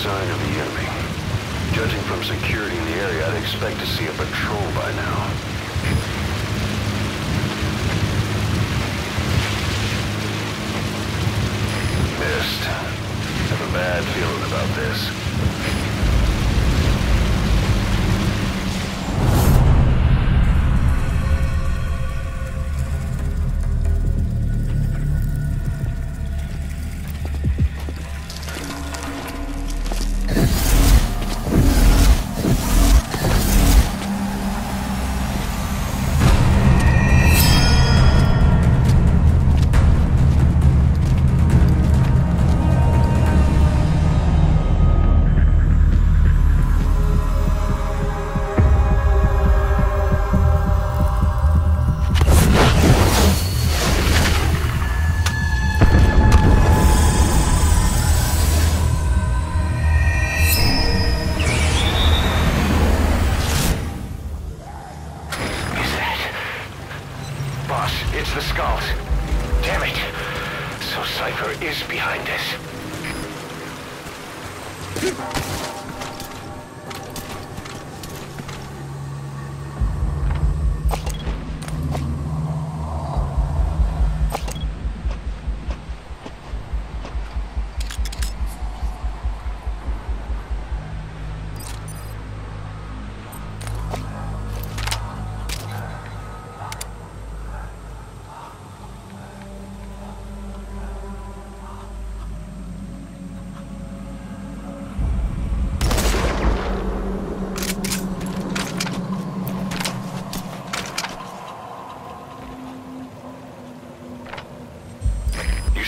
sign of the enemy. Judging from security in the area, I'd expect to see a patrol by now. It's the skulls. Damn it. So Cypher is behind this.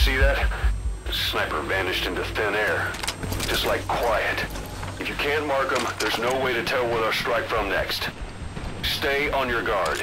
See that? The sniper vanished into thin air. Just like Quiet. If you can't mark them, there's no way to tell where they'll strike from next. Stay on your guard.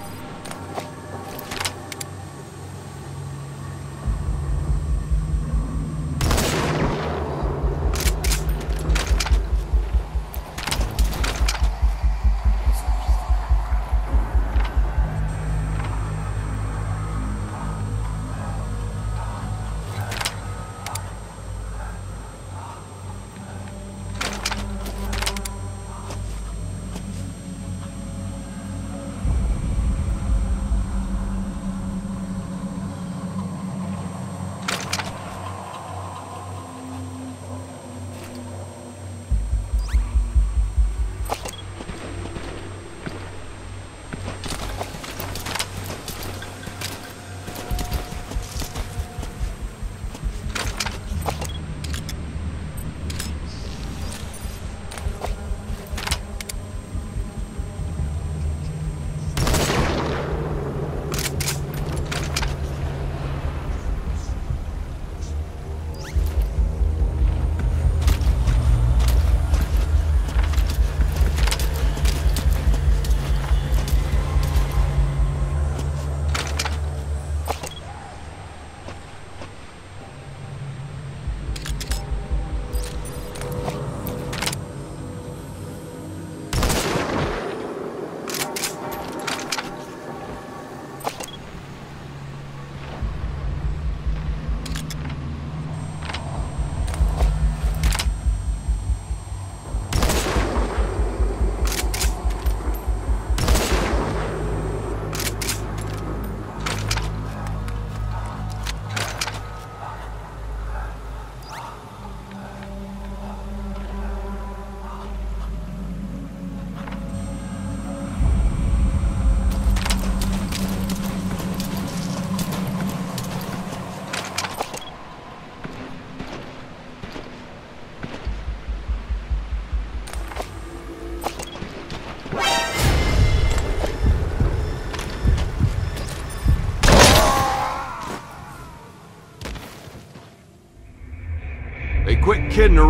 kidding around.